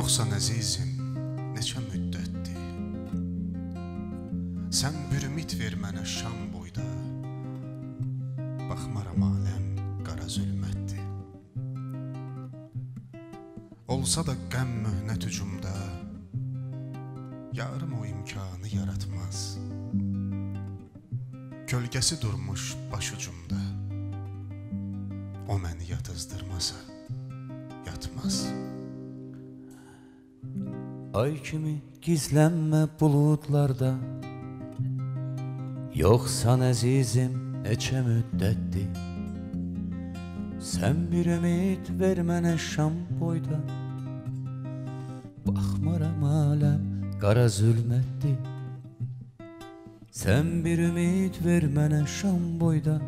Yoxsan əzizim, neçə müddətdir Sən bir ümid ver mənə şam boyda Baxmaram aləm qara zülmətdir Olsa da qəm möhnət hücumda Yarım o imkanı yaratmaz Kölgəsi durmuş başucumda O məni yatızdırmasa yatmaz Ay kimi gizlənmə buludlarda. Yoxsan əzizim neçə müddətdir. Sən bir ümid ver mənə şam boyda. Baxmaram aləm qara zülmətdir. Sən bir ümid ver mənə şam boyda.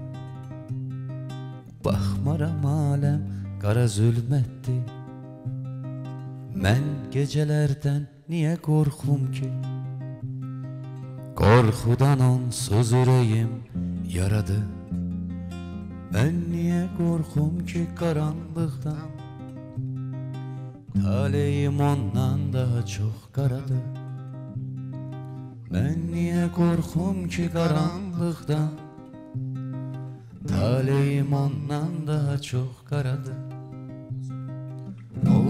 Baxmaram aləm qara zülmətdir Ben gecelerden niye korkum ki? Korkudan onsuz yüreğim yaradı. Ben niye korkum ki karanlıktan? Taleyim ondan daha çok karadı. Ben niye korkum ki karanlıktan? Taleyim ondan daha çok karadı.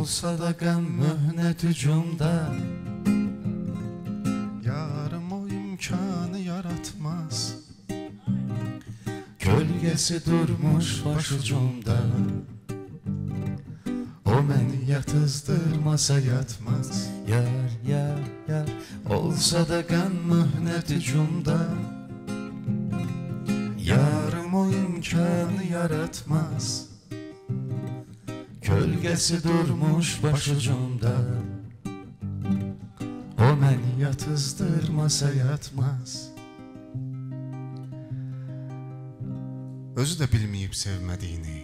Olsa da qəm möhnət hücumda. Yarım o imkanı yaratmaz. Kölgəsi durmuş başucumda. O məni yatızdırmasa yatmaz. Yar, yar, yar. Olsa da qəm möhnət hücumda. Yarım o imkanı yaratmaz Kölgəsi durmuş başucumda O məni yatızdırmasa yatmaz. Özü də bilməyib sevmədiyini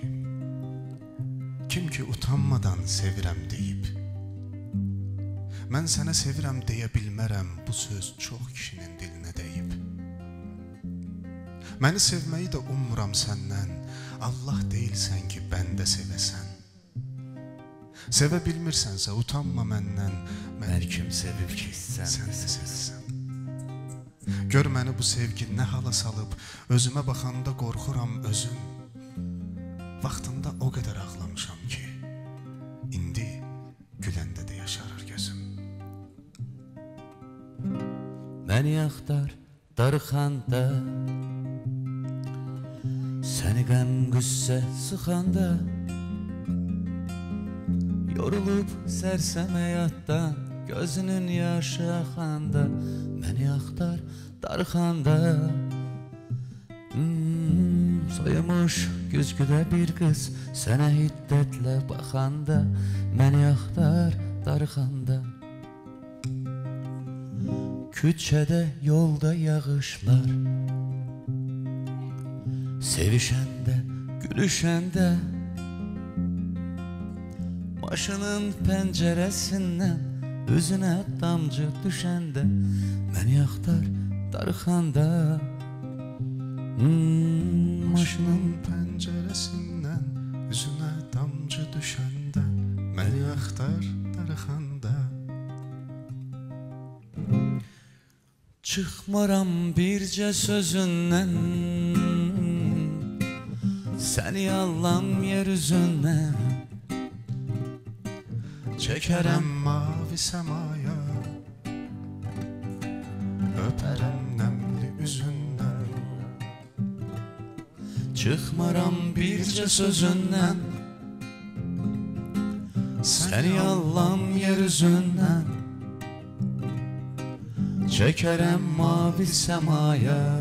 Kim ki utanmadan sevirəm deyib Mən sənə sevirəm deyə bilmərəm Bu söz çox kişinin dilinə dəyib Məni sevməyi də ummuram səndən Allah deyilsən ki bəndə sevəsən Sevə bilmirsənsə utanma məndən. Məni kim sevib ki sən sən də sevsən Gör məni bu sevgi nə hala salıb. Özümə baxanda qorxuram özüm. Vaxtında o qədər ağlamışam ki İndi güləndə də yaşarır gözüm. Məni axtar darıxanda Səni qəm qüssə sıxanda Yorulub sərsəm həyatdan Gözünün yaşı axanda Məni axtar darıxanda hmm, Soyumuş güzgüdə bir qız Sənə hiddətlə baxanda Məni axtar darıxanda Küçədə, yolda yağışlar Sevişəndə, gülüşəndə Maşının pəncərəsindən Üzünə damcı düşəndə Məni axtar darıxanda hmm, Maşının Pəncərəsindən üzünə damcı düşəndə Məni axtar darıxanda Çıxmaram bircə sözündən Səni allam yer üzündən Çekerem mavi semaya Öperem nemli üzünden. Çıkmaram birce sözünden Seni allam yeryüzünden. Çekerem mavi semaya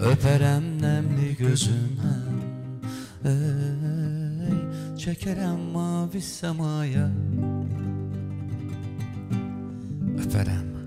Öperem nemli gözünden. ee... Çekerem mavi semaya. Öperem